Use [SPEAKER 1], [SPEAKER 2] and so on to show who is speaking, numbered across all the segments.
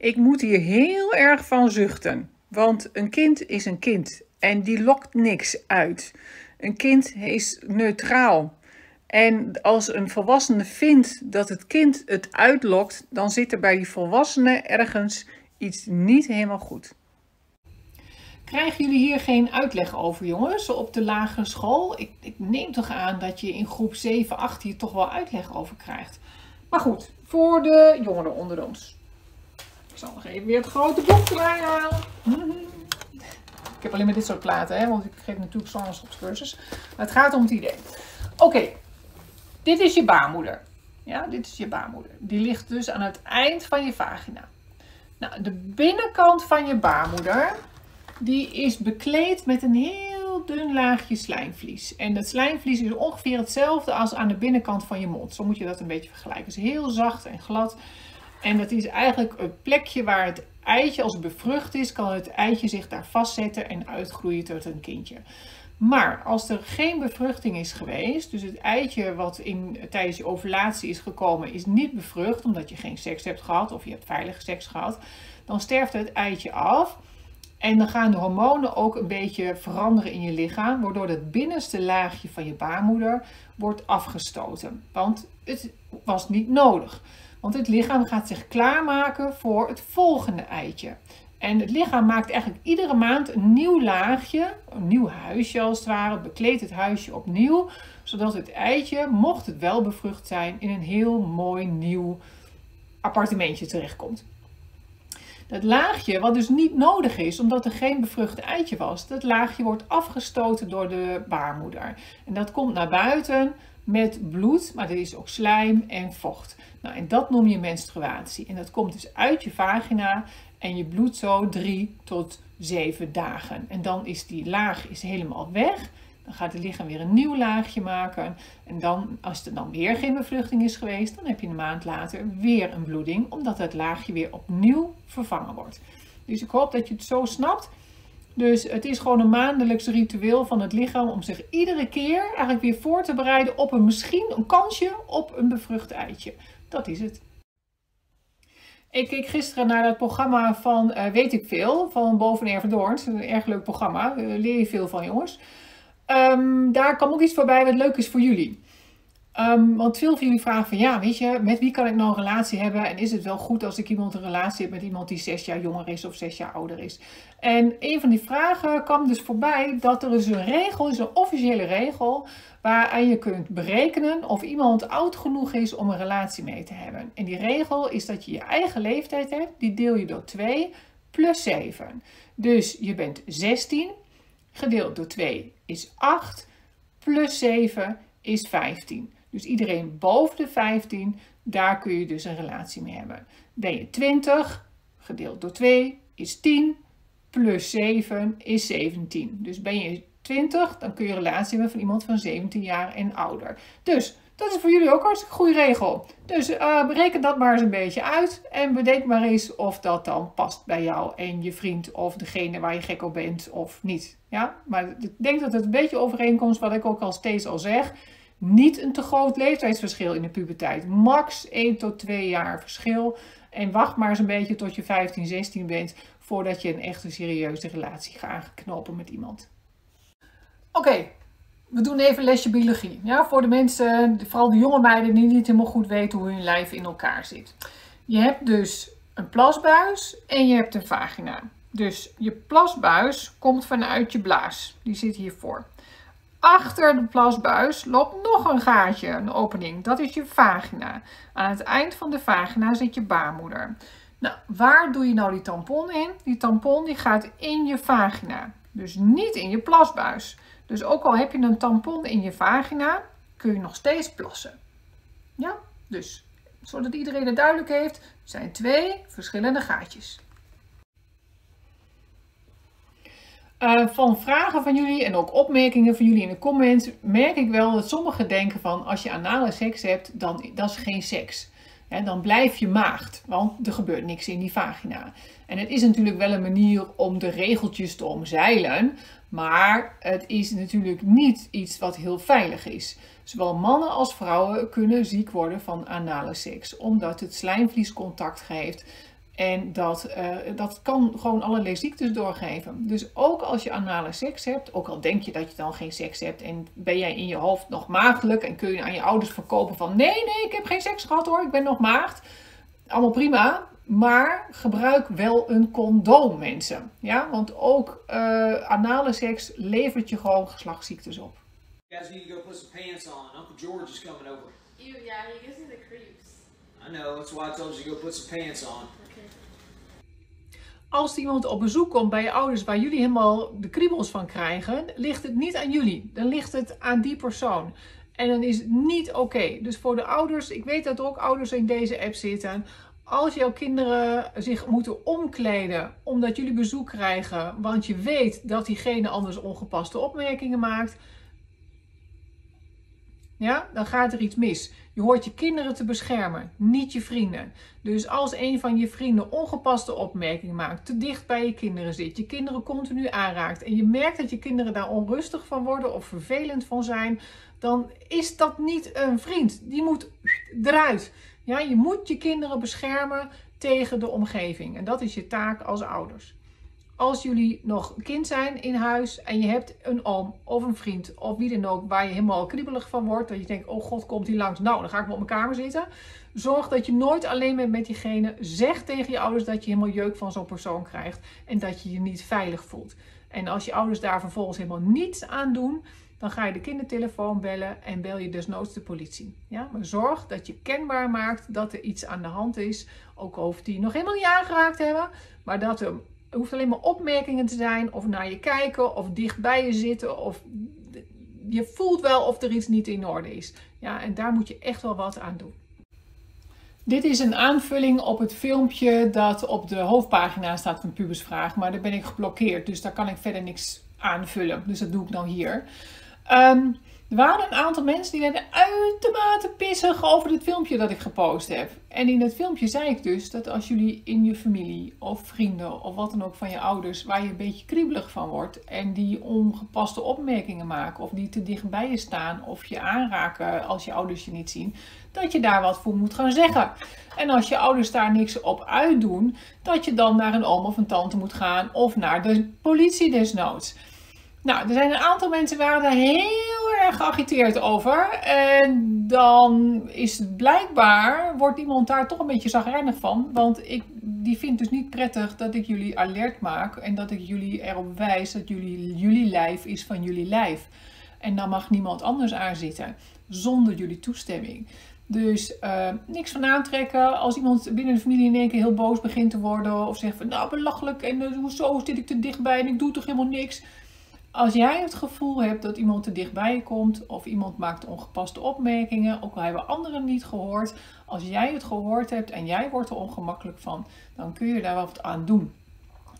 [SPEAKER 1] Ik moet hier heel erg van zuchten, want een kind is een kind en die lokt niks uit. Een kind is neutraal. En als een volwassene vindt dat het kind het uitlokt, dan zit er bij die volwassene ergens iets niet helemaal goed.
[SPEAKER 2] Krijgen jullie hier geen uitleg over, jongens, op de lagere school? Ik, ik, neem toch aan dat je in groep 7, 8 hier toch wel uitleg over krijgt. Maar goed, voor de jongeren onder ons. Zal nog even weer het grote boek erbij halen. Ik heb alleen maar dit soort platen, hè, want ik geef natuurlijk zwangerschapscursus. Maar het gaat om het idee. Oké, dit is je baarmoeder. Ja, dit is je baarmoeder. Die ligt dus aan het eind van je vagina. Nou, de binnenkant van je baarmoeder, die is bekleed met een heel dun laagje slijmvlies. En dat slijmvlies is ongeveer hetzelfde als aan de binnenkant van je mond. Zo moet je dat een beetje vergelijken. Het is heel zacht en glad. En dat is eigenlijk het plekje waar het eitje, als bevrucht is, kan het eitje zich daar vastzetten en uitgroeien tot een kindje. Maar als er geen bevruchting is geweest, dus het eitje wat in, tijdens je ovulatie is gekomen, is niet bevrucht omdat je geen seks hebt gehad of je hebt veilige seks gehad, dan sterft het eitje af. En dan gaan de hormonen ook een beetje veranderen in je lichaam, waardoor het binnenste laagje van je baarmoeder wordt afgestoten. Want het was niet nodig. Want het lichaam gaat zich klaarmaken voor het volgende eitje. En het lichaam maakt eigenlijk iedere maand een nieuw laagje, een nieuw huisje als het ware, bekleedt het huisje opnieuw, zodat het eitje, mocht het wel bevrucht zijn, in een heel mooi nieuw appartementje terechtkomt. Dat laagje, wat dus niet nodig is, omdat er geen bevruchte eitje was, dat laagje wordt afgestoten door de baarmoeder. En dat komt naar buiten met bloed, maar er is ook slijm en vocht. Nou, en dat noem je menstruatie. En dat komt dus uit je vagina en je bloedt zo drie tot zeven dagen. En dan is die laag is helemaal weg. Dan gaat het lichaam weer een nieuw laagje maken. En dan, als er dan weer geen bevruchting is geweest, dan heb je een maand later weer een bloeding, omdat het laagje weer opnieuw vervangen wordt. Dus ik hoop dat je het zo snapt. Dus het is gewoon een maandelijks ritueel van het lichaam om zich iedere keer eigenlijk weer voor te bereiden op een misschien een kansje op een bevrucht eitje. Dat is het. Ik keek gisteren naar het programma van uh, Weet ik Veel, van Boven Ervendoorns. Een erg leuk programma, daar leer je veel van jongens. Um, daar kwam ook iets voorbij wat leuk is voor jullie. Um, want veel van jullie vragen van ja, weet je, met wie kan ik nou een relatie hebben? En is het wel goed als ik iemand een relatie heb met iemand die zes jaar jonger is of zes jaar ouder is? En een van die vragen kwam dus voorbij dat er dus een regel is, een officiële regel, waaraan je kunt berekenen of iemand oud genoeg is om een relatie mee te hebben. En die regel is dat je je eigen leeftijd hebt, die deel je door 2 plus 7. Dus je bent 16, gedeeld door 2 is 8, plus 7 is 15. Dus iedereen boven de 15, daar kun je dus een relatie mee hebben. Ben je 20, gedeeld door 2 is 10, plus 7 is 17. Dus ben je 20, dan kun je een relatie hebben van iemand van 17 jaar en ouder. Dus dat is voor jullie ook hartstikke goede regel. Dus uh, bereken dat maar eens een beetje uit. En bedenk maar eens of dat dan past bij jou en je vriend of degene waar je gek op bent of niet. Ja, maar ik denk dat het een beetje overeenkomt wat ik ook al steeds al zeg. Niet een te groot leeftijdsverschil in de puberteit. Max 1 tot 2 jaar verschil. En wacht maar eens een beetje tot je 15, 16 bent voordat je een echte serieuze relatie gaat knopen met iemand. Oké, we doen even een lesje biologie. Ja, voor de mensen, vooral de jonge meiden die niet helemaal goed weten hoe hun lijf in elkaar zit. Je hebt dus een plasbuis en je hebt een vagina. Dus je plasbuis komt vanuit je blaas. Die zit hiervoor. Achter de plasbuis loopt nog een gaatje, een opening. Dat is je vagina. Aan het eind van de vagina zit je baarmoeder. Nou, waar doe je nou die tampon in? Die tampon die gaat in je vagina. Dus niet in je plasbuis. Dus ook al heb je een tampon in je vagina, kun je nog steeds plassen. Ja, dus zodat iedereen het duidelijk heeft, zijn twee verschillende gaatjes. Uh, van vragen van jullie en ook opmerkingen van jullie in de comments merk ik wel dat sommigen denken van als je anale seks hebt, dan dat is geen seks. Dan blijf je maagd, want er gebeurt niks in die vagina. En het is natuurlijk wel een manier om de regeltjes te omzeilen, maar het is natuurlijk niet iets wat heel veilig is. Zowel mannen als vrouwen kunnen ziek worden van anale seks, omdat het slijmvliescontact geeft En dat, uh, dat kan gewoon allerlei ziektes doorgeven. Dus ook als je anale seks hebt, ook al denk je dat je dan geen seks hebt en ben jij in je hoofd nog maagdelijk en kun je aan je ouders verkopen van nee, nee, ik heb geen seks gehad hoor, ik ben nog maagd. Allemaal prima, maar gebruik wel een condoom mensen. Ja, want ook uh, anale seks levert je gewoon geslachtsziektes op.
[SPEAKER 3] You guys need to go put some pants on. Uncle George is coming over.
[SPEAKER 4] Ew, yeah, he gives me the creeps.
[SPEAKER 3] I know, that's why I told you to go put some pants on.
[SPEAKER 2] Als iemand op bezoek komt bij je ouders waar jullie helemaal de kriebels van krijgen, ligt het niet aan jullie. Dan ligt het aan die persoon. En dan is het niet oké. Dus voor de ouders, ik weet dat er ook ouders in deze app zitten. Als jouw kinderen zich moeten omkleden omdat jullie bezoek krijgen, want je weet dat diegene anders ongepaste opmerkingen maakt, ja, dan gaat er iets mis. Je hoort je kinderen te beschermen, niet je vrienden. Dus als een van je vrienden ongepaste opmerkingen maakt, te dicht bij je kinderen zit, je kinderen continu aanraakt en je merkt dat je kinderen daar onrustig van worden of vervelend van zijn, dan is dat niet een vriend. Die moet eruit. Ja, je moet je kinderen beschermen tegen de omgeving. En dat is je taak als ouders als jullie nog kind zijn in huis en je hebt een oom of een vriend of wie dan ook waar je helemaal kriebelig van wordt, dat je denkt, oh god, komt die langs, nou dan ga ik wel op mijn kamer zitten. Zorg dat je nooit alleen bent met diegene. Zeg tegen je ouders dat je helemaal jeuk van zo'n persoon krijgt en dat je je niet veilig voelt. En als je ouders daar vervolgens helemaal niets aan doen, dan ga je de kindertelefoon bellen en bel je desnoods de politie. Ja? Maar zorg dat je kenbaar maakt dat er iets aan de hand is, ook hoeft die nog helemaal niet aangeraakt hebben, maar dat er het hoeft alleen maar opmerkingen te zijn, of naar je kijken, of dicht bij je zitten, of je voelt wel of er iets niet in orde is. Ja, en daar moet je echt wel wat aan doen. Dit is een aanvulling op het filmpje dat op de hoofdpagina staat van Pubusvraag, maar daar ben ik geblokkeerd, dus daar kan ik verder niks aanvullen. Dus dat doe ik nou hier. Um, er waren een aantal mensen die werden uitermate pissig over dit filmpje dat ik gepost heb. En in het filmpje zei ik dus dat als jullie in je familie of vrienden of wat dan ook van je ouders, waar je een beetje kriebelig van wordt en die ongepaste opmerkingen maken of die te dicht bij je staan of je aanraken als je ouders je niet zien, dat je daar wat voor moet gaan zeggen. En als je ouders daar niks op uitdoen, dat je dan naar een oom of een tante moet gaan of naar de politie desnoods. Nou, er zijn een aantal mensen waren daar heel erg geagiteerd over. En dan is het blijkbaar, wordt iemand daar toch een beetje zagrijnig van. Want ik, die vindt dus niet prettig dat ik jullie alert maak. En dat ik jullie erop wijs dat jullie, jullie lijf is van jullie lijf. En dan mag niemand anders aanzitten. Zonder jullie toestemming. Dus uh, niks van aantrekken. Als iemand binnen de familie in één keer heel boos begint te worden. Of zegt van nou belachelijk en uh, hoezo zit ik te dichtbij en ik doe toch helemaal niks. Als jij het gevoel hebt dat iemand te dichtbij komt of iemand maakt ongepaste opmerkingen, ook al hebben anderen niet gehoord, als jij het gehoord hebt en jij wordt er ongemakkelijk van, dan kun je daar wat aan doen.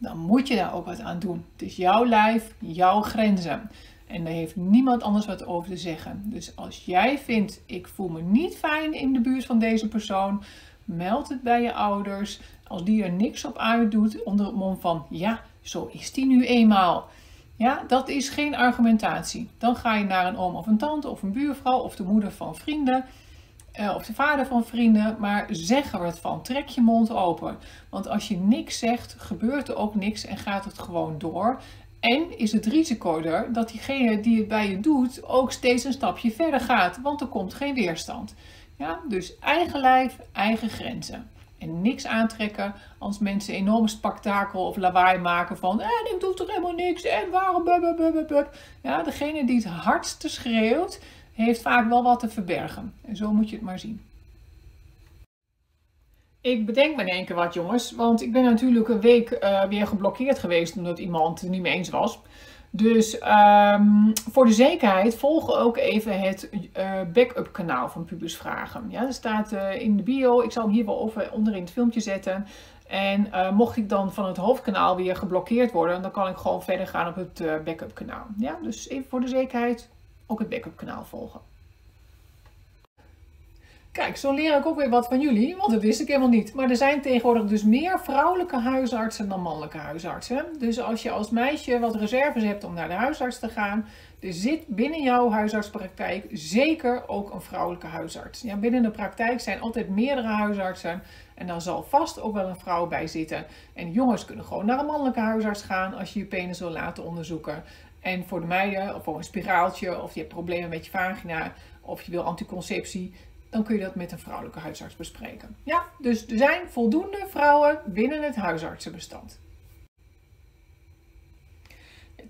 [SPEAKER 2] Dan moet je daar ook wat aan doen. Het is jouw lijf, jouw grenzen. En daar heeft niemand anders wat over te zeggen. Dus als jij vindt, ik voel me niet fijn in de buurt van deze persoon, meld het bij je ouders. Als die er niks op uitdoet, onder het mond van, ja, zo is die nu eenmaal. Ja, dat is geen argumentatie. Dan ga je naar een oom of een tante of een buurvrouw of de moeder van vrienden uh, of de vader van vrienden, maar zeg er wat van. Trek je mond open. Want als je niks zegt, gebeurt er ook niks en gaat het gewoon door. En is het risico er dat diegene die het bij je doet ook steeds een stapje verder gaat, want er komt geen weerstand. Ja, dus eigen lijf, eigen grenzen. En niks aantrekken als mensen enorme spektakel of lawaai maken van en ik doe toch helemaal niks en waarom bub, Ja, degene die het hardste schreeuwt, heeft vaak wel wat te verbergen. En zo moet je het maar zien. Ik bedenk me in één keer wat jongens, want ik ben natuurlijk een week uh, weer geblokkeerd geweest omdat iemand het niet mee eens was. Dus um, voor de zekerheid volg ook even het uh, backup kanaal van Pubusvragen. Ja, dat staat uh, in de bio. Ik zal hem hier wel over onder in het filmpje zetten. En uh, mocht ik dan van het hoofdkanaal weer geblokkeerd worden, dan kan ik gewoon verder gaan op het backup kanaal. Ja, dus even voor de zekerheid ook het backup kanaal volgen. Kijk, zo leer ik ook weer wat van jullie, want dat wist ik helemaal niet. Maar er zijn tegenwoordig dus meer vrouwelijke huisartsen dan mannelijke huisartsen. Dus als je als meisje wat reserves hebt om naar de huisarts te gaan, er zit binnen jouw huisartspraktijk zeker ook een vrouwelijke huisarts. Ja, binnen de praktijk zijn altijd meerdere huisartsen en daar zal vast ook wel een vrouw bij zitten. En jongens kunnen gewoon naar een mannelijke huisarts gaan als je je penis wil laten onderzoeken. En voor de meiden, of voor een spiraaltje, of je hebt problemen met je vagina, of je wil anticonceptie, dan kun je dat met een vrouwelijke huisarts bespreken. Ja, dus er zijn voldoende vrouwen binnen het huisartsenbestand.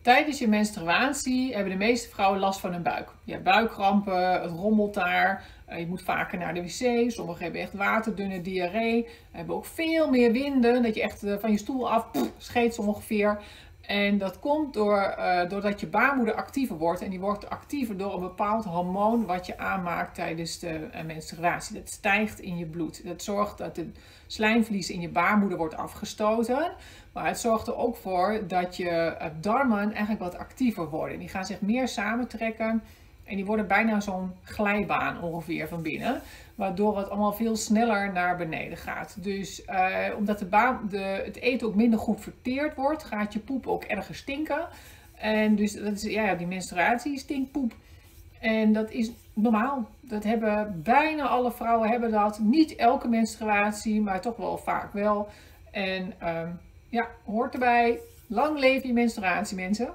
[SPEAKER 2] Tijdens je menstruatie hebben de meeste vrouwen last van hun buik. Je hebt buikkrampen, het rommelt daar, eh, je moet vaker naar de wc. Sommigen hebben echt waterdunne diarree, hebben ook veel meer winden, dat je echt eh, van je stoel af scheet ongeveer. En dat komt door, uh, doordat je baarmoeder actiever wordt. En die wordt actiever door een bepaald hormoon wat je aanmaakt tijdens de uh, menstruatie. Dat stijgt in je bloed. Dat zorgt dat het slijmvlies in je baarmoeder wordt afgestoten. Maar het zorgt er ook voor dat je darmen eigenlijk wat actiever worden. Die gaan zich meer samentrekken. En die worden bijna zo'n glijbaan ongeveer van binnen. Waardoor het allemaal veel sneller naar beneden gaat. Dus uh, omdat de baan, de, het eten ook minder goed verteerd wordt, gaat je poep ook erger stinken. En dus dat is, ja, die menstruatie stinkt poep. En dat is normaal. Dat hebben bijna alle vrouwen hebben dat. Niet elke menstruatie, maar toch wel vaak wel. En um, ja, hoort erbij. Lang leven je menstruatie mensen.